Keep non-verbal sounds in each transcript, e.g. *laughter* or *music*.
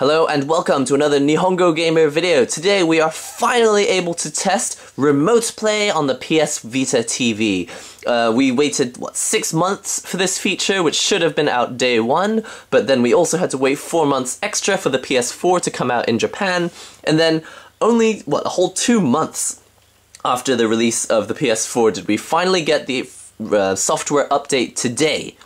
Hello and welcome to another Nihongo Gamer video. Today we are finally able to test remote play on the PS Vita TV. Uh, we waited, what, six months for this feature, which should have been out day one, but then we also had to wait four months extra for the PS4 to come out in Japan, and then only, what, a whole two months after the release of the PS4 did we finally get the uh, software update today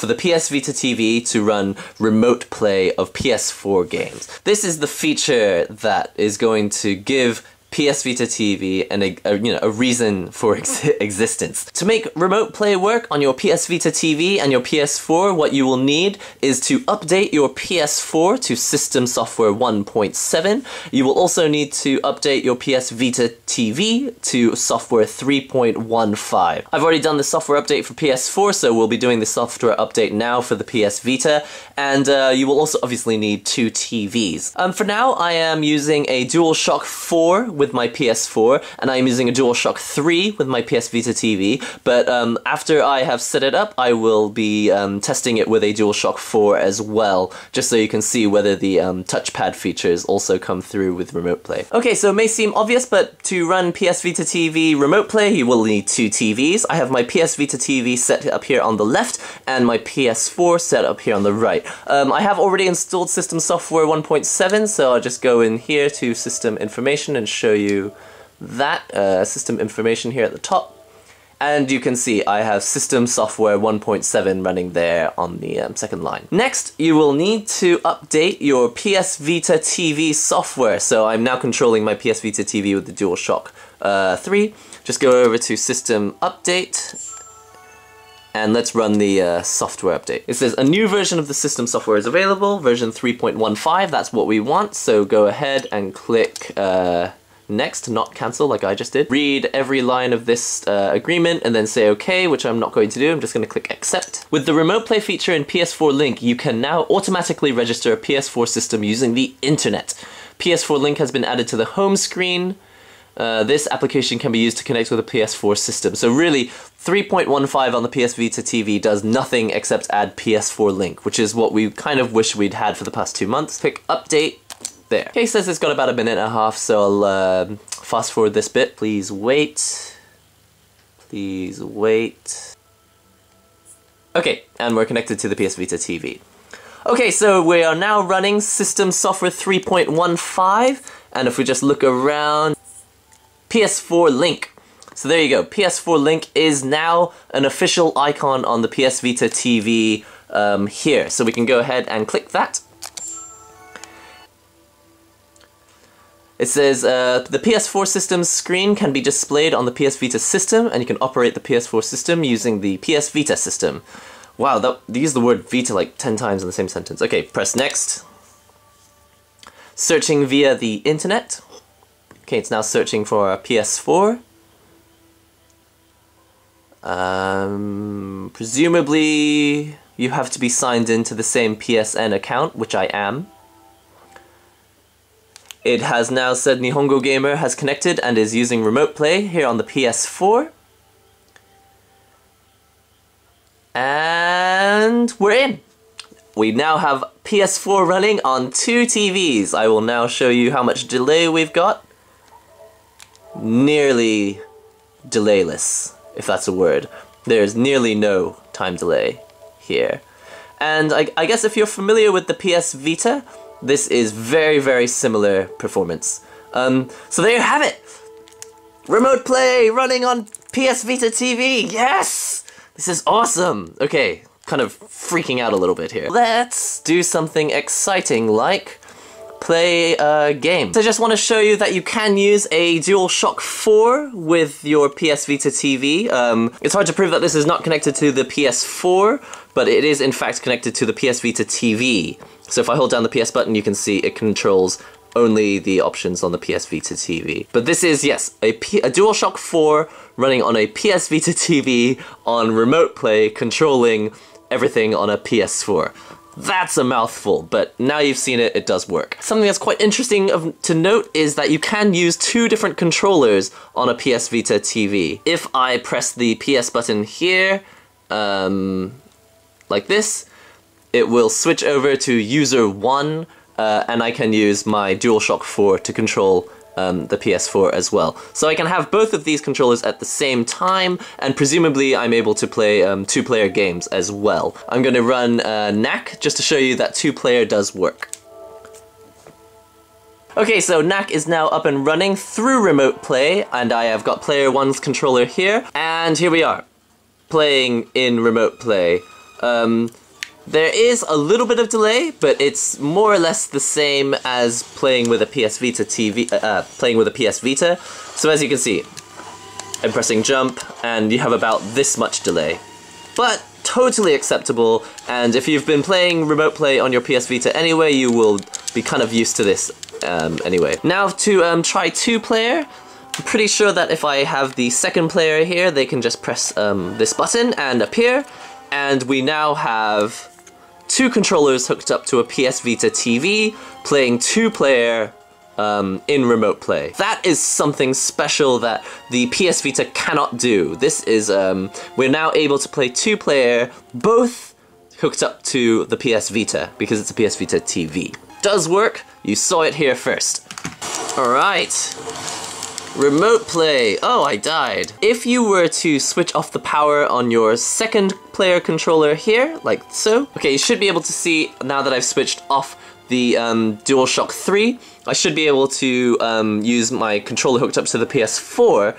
for the PS Vita TV to run remote play of PS4 games. This is the feature that is going to give PS Vita TV and a, a, you know a reason for *laughs* ex existence. To make remote play work on your PS Vita TV and your PS4, what you will need is to update your PS4 to System Software 1.7. You will also need to update your PS Vita TV to Software 3.15. I've already done the software update for PS4, so we'll be doing the software update now for the PS Vita, and uh, you will also obviously need two TVs. Um, for now, I am using a DualShock 4 with my PS4, and I'm using a DualShock 3 with my PS Vita TV, but um, after I have set it up, I will be um, testing it with a DualShock 4 as well, just so you can see whether the um, touchpad features also come through with Remote Play. Okay, so it may seem obvious, but to run PS Vita TV Remote Play, you will need two TVs. I have my PS Vita TV set up here on the left, and my PS4 set up here on the right. Um, I have already installed System Software 1.7, so I'll just go in here to System Information and show show you that uh, system information here at the top. And you can see I have system software 1.7 running there on the um, second line. Next, you will need to update your PS Vita TV software. So I'm now controlling my PS Vita TV with the DualShock uh, 3. Just go over to System Update and let's run the uh, software update. It says a new version of the system software is available, version 3.15, that's what we want, so go ahead and click uh, next, not cancel like I just did. Read every line of this uh, agreement and then say OK, which I'm not going to do. I'm just going to click accept. With the remote play feature in PS4 Link, you can now automatically register a PS4 system using the internet. PS4 Link has been added to the home screen. Uh, this application can be used to connect with a PS4 system. So really, 3.15 on the PS Vita TV does nothing except add PS4 Link, which is what we kind of wish we'd had for the past two months. Click Update, there. Okay, says it's got about a minute and a half, so I'll uh, fast forward this bit. Please wait. Please wait. Okay, and we're connected to the PS Vita TV. Okay, so we are now running System Software 3.15, and if we just look around, PS4 Link. So there you go, PS4 Link is now an official icon on the PS Vita TV um, here. So we can go ahead and click that, It says uh, the PS4 system's screen can be displayed on the PS Vita system, and you can operate the PS4 system using the PS Vita system. Wow, that, they use the word Vita like 10 times in the same sentence. Okay, press next. Searching via the internet. Okay, it's now searching for a PS4. Um, presumably, you have to be signed into the same PSN account, which I am. It has now said Nihongo Gamer has connected and is using remote play here on the PS4. And we're in. We now have PS4 running on two TVs. I will now show you how much delay we've got. Nearly delayless, if that's a word. There's nearly no time delay here. And I, I guess if you're familiar with the PS Vita, this is very, very similar performance. Um, so there you have it! Remote play running on PS Vita TV! Yes! This is awesome! Okay, kind of freaking out a little bit here. Let's do something exciting like play a game. So I just want to show you that you can use a DualShock 4 with your PS Vita TV. Um, it's hard to prove that this is not connected to the PS4, but it is in fact connected to the PS Vita TV. So if I hold down the PS button, you can see it controls only the options on the PS Vita TV. But this is, yes, a, P a DualShock 4 running on a PS Vita TV on remote play, controlling everything on a PS4. That's a mouthful, but now you've seen it, it does work. Something that's quite interesting of, to note is that you can use two different controllers on a PS Vita TV. If I press the PS button here, um, like this, it will switch over to user 1 uh, and I can use my DualShock 4 to control um, the PS4 as well. So I can have both of these controllers at the same time, and presumably I'm able to play um, two-player games as well. I'm going to run uh, just to show you that two-player does work. Okay, so Knack is now up and running through Remote Play, and I have got Player 1's controller here, and here we are, playing in Remote Play. Um, there is a little bit of delay, but it's more or less the same as playing with a PS Vita TV, uh, uh, playing with a PS Vita. So as you can see, I'm pressing jump, and you have about this much delay. But totally acceptable, and if you've been playing Remote Play on your PS Vita anyway, you will be kind of used to this um, anyway. Now to um, try two-player, I'm pretty sure that if I have the second player here, they can just press um, this button and appear, and we now have two controllers hooked up to a PS Vita TV, playing two-player um, in remote play. That is something special that the PS Vita cannot do. This is, um, we're now able to play two-player, both hooked up to the PS Vita, because it's a PS Vita TV. Does work, you saw it here first. Alright. Remote play. Oh, I died. If you were to switch off the power on your second player controller here, like so, okay, you should be able to see now that I've switched off the um, DualShock 3, I should be able to um, use my controller hooked up to the PS4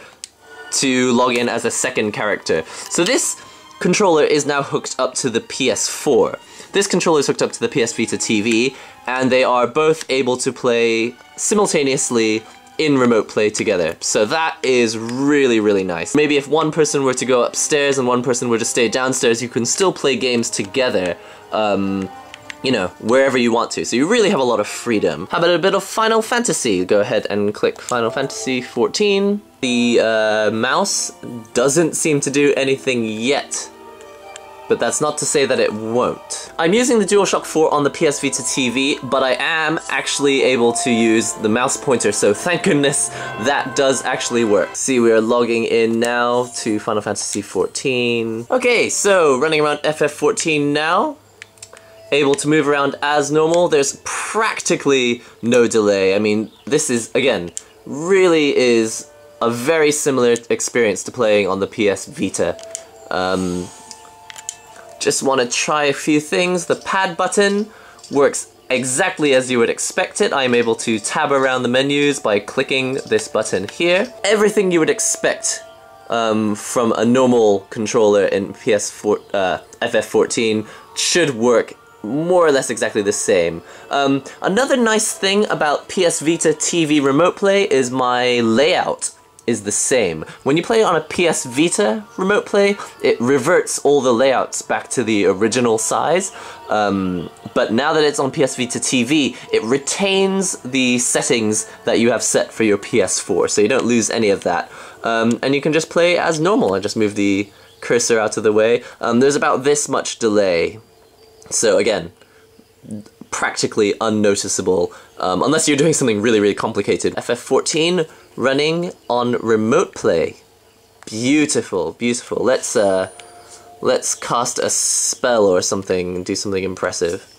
to log in as a second character. So this controller is now hooked up to the PS4. This controller is hooked up to the PS Vita TV, and they are both able to play simultaneously in remote play together. So that is really, really nice. Maybe if one person were to go upstairs and one person were to stay downstairs, you can still play games together. Um, you know, wherever you want to. So you really have a lot of freedom. How about a bit of Final Fantasy? Go ahead and click Final Fantasy 14. The uh, mouse doesn't seem to do anything yet but that's not to say that it won't. I'm using the DualShock 4 on the PS Vita TV, but I am actually able to use the mouse pointer, so thank goodness that does actually work. See, we are logging in now to Final Fantasy 14. Okay, so running around FF14 now able to move around as normal. There's practically no delay. I mean, this is, again, really is a very similar experience to playing on the PS Vita. Um, just want to try a few things. The pad button works exactly as you would expect it. I'm able to tab around the menus by clicking this button here. Everything you would expect um, from a normal controller in PS4, uh, FF14 should work more or less exactly the same. Um, another nice thing about PS Vita TV Remote Play is my layout is the same. When you play on a PS Vita remote play, it reverts all the layouts back to the original size. Um, but now that it's on PS Vita TV, it retains the settings that you have set for your PS4, so you don't lose any of that. Um, and you can just play as normal. I just move the cursor out of the way. Um, there's about this much delay. So again, practically unnoticeable um, unless you're doing something really, really complicated. FF14 running on remote play. Beautiful, beautiful. Let's uh, let's cast a spell or something, do something impressive.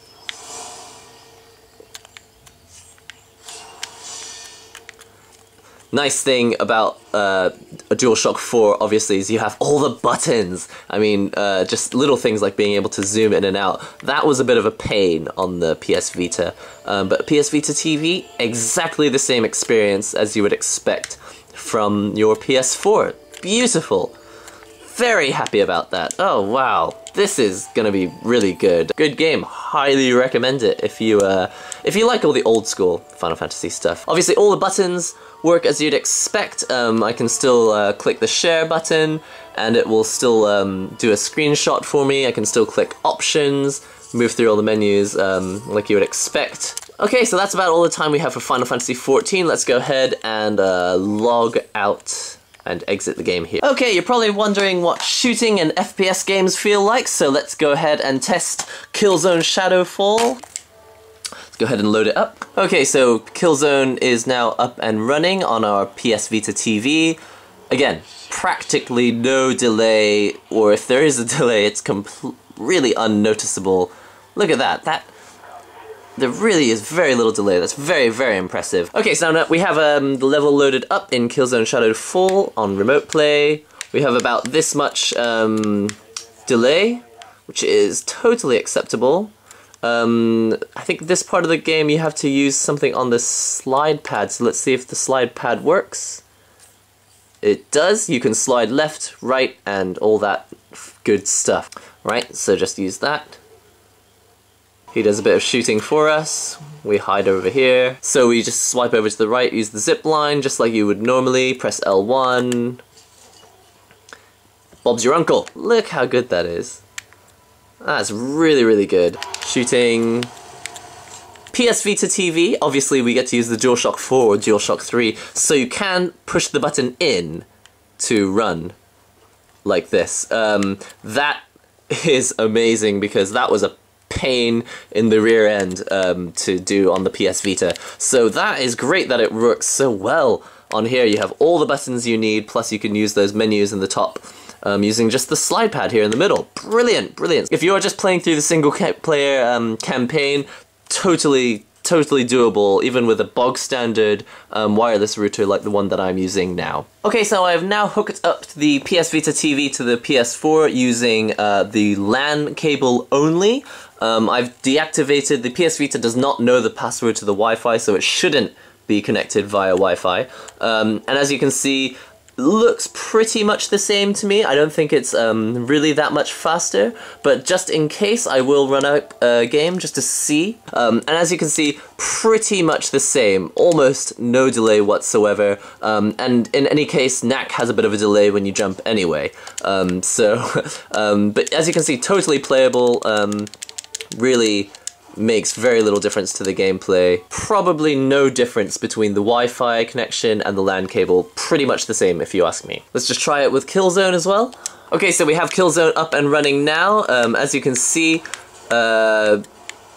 Nice thing about uh, a DualShock 4 obviously is you have all the buttons. I mean, uh, just little things like being able to zoom in and out. That was a bit of a pain on the PS Vita. Um, but PS Vita TV, exactly the same experience as you would expect from your PS4. Beautiful. Very happy about that. Oh wow, this is gonna be really good. Good game. Highly recommend it if you uh, if you like all the old school Final Fantasy stuff. Obviously, all the buttons work as you'd expect. Um, I can still uh, click the share button and it will still um, do a screenshot for me. I can still click options, move through all the menus um, like you would expect. Okay, so that's about all the time we have for Final Fantasy XIV. Let's go ahead and uh, log out and exit the game here. Okay, you're probably wondering what shooting and FPS games feel like, so let's go ahead and test Killzone Shadowfall. Let's go ahead and load it up. Okay, so Killzone is now up and running on our PS Vita TV. Again, practically no delay, or if there is a *laughs* delay, it's really unnoticeable. Look at that. That there really is very little delay. That's very, very impressive. Okay, so now we have um, the level loaded up in Killzone Shadow Fall on Remote Play. We have about this much um, delay, which is totally acceptable. Um, I think this part of the game you have to use something on the slide pad, so let's see if the slide pad works. It does, you can slide left, right, and all that good stuff. Right, so just use that. He does a bit of shooting for us. We hide over here. So we just swipe over to the right, use the zip line, just like you would normally. Press L1. Bob's your uncle. Look how good that is. That's really, really good. Shooting PS Vita TV, obviously we get to use the DualShock 4 or DualShock 3, so you can push the button in to run like this. Um, that *laughs* is amazing because that was a pain in the rear end um, to do on the PS Vita. So that is great that it works so well on here. You have all the buttons you need, plus you can use those menus in the top um, using just the slide pad here in the middle. Brilliant, brilliant. If you're just playing through the single player um, campaign, totally totally doable even with a bog standard um, wireless router like the one that I'm using now. Okay, so I've now hooked up the PS Vita TV to the PS4 using uh, the LAN cable only. Um, I've deactivated, the PS Vita does not know the password to the Wi-Fi, so it shouldn't be connected via Wi-Fi. Um, and as you can see, looks pretty much the same to me. I don't think it's um, really that much faster, but just in case, I will run a, a game just to see. Um, and as you can see, pretty much the same, almost no delay whatsoever. Um, and in any case, Knack has a bit of a delay when you jump anyway. Um, so, *laughs* um, but as you can see, totally playable. Really makes very little difference to the gameplay. Probably no difference between the Wi-Fi connection and the LAN cable. Pretty much the same if you ask me. Let's just try it with Killzone as well. Okay, so we have Killzone up and running now. Um, as you can see, uh,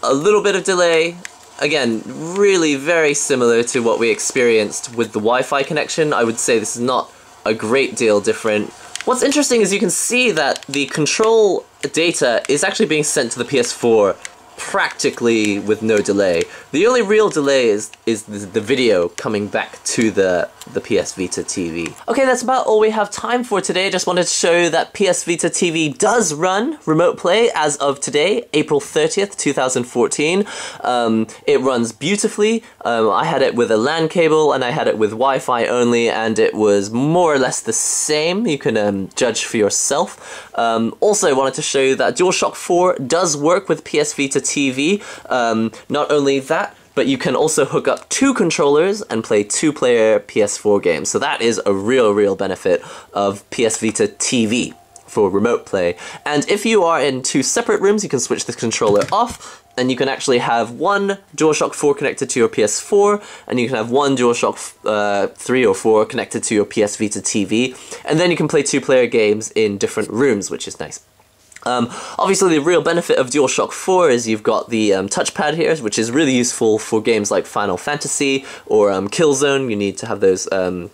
a little bit of delay. Again, really very similar to what we experienced with the Wi-Fi connection. I would say this is not a great deal different. What's interesting is you can see that the control data is actually being sent to the PS4 practically with no delay. The only real delay is is the, the, video coming back to the the PS Vita TV. Okay, that's about all we have time for today. I just wanted to show you that PS Vita TV does run Remote Play as of today, April 30th, 2014. Um, it runs beautifully. Um, I had it with a LAN cable and I had it with Wi-Fi only and it was more or less the same. You can um, judge for yourself. Um, also, wanted to show you that DualShock 4 does work with PS Vita TV. Um, not only that, but you can also hook up two controllers and play two-player PS4 games. So that is a real, real benefit of PS Vita TV for remote play. And if you are in two separate rooms, you can switch the controller off, and you can actually have one DualShock 4 connected to your PS4, and you can have one DualShock uh, 3 or 4 connected to your PS Vita TV, and then you can play two-player games in different rooms, which is nice. Um, obviously, the real benefit of DualShock 4 is you've got the um, touchpad here, which is really useful for games like Final Fantasy or um, Killzone. You need to have those um,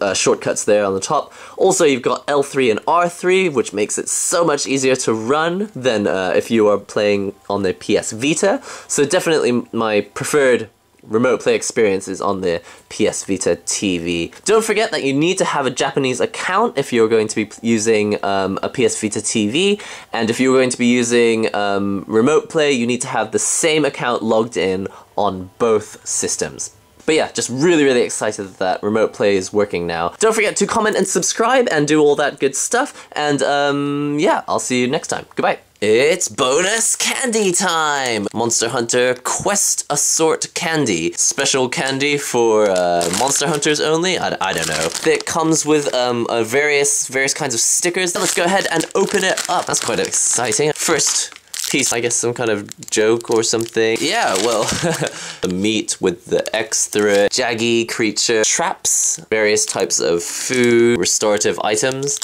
uh, shortcuts there on the top. Also, you've got L3 and R3, which makes it so much easier to run than uh, if you are playing on the PS Vita. So definitely my preferred remote play experiences on the PS Vita TV. Don't forget that you need to have a Japanese account if you're going to be using um, a PS Vita TV, and if you're going to be using um, remote play, you need to have the same account logged in on both systems. But yeah, just really, really excited that Remote Play is working now. Don't forget to comment and subscribe and do all that good stuff. And um, yeah, I'll see you next time. Goodbye. It's bonus candy time! Monster Hunter Quest Assort Candy. Special candy for uh, Monster Hunters only? I, I don't know. It comes with um, various various kinds of stickers. Let's go ahead and open it up. That's quite exciting. First, piece, I guess some kind of joke or something. Yeah, well, *laughs* the meat with the it, jaggy creature, traps, various types of food, restorative items.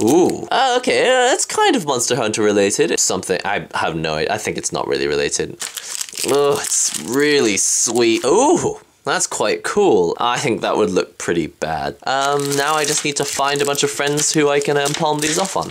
Ooh. Oh, okay, uh, that's kind of Monster Hunter related. Something, I have no idea. I think it's not really related. Oh, it's really sweet. Ooh. That's quite cool. I think that would look pretty bad. Um, now I just need to find a bunch of friends who I can um, palm these off on.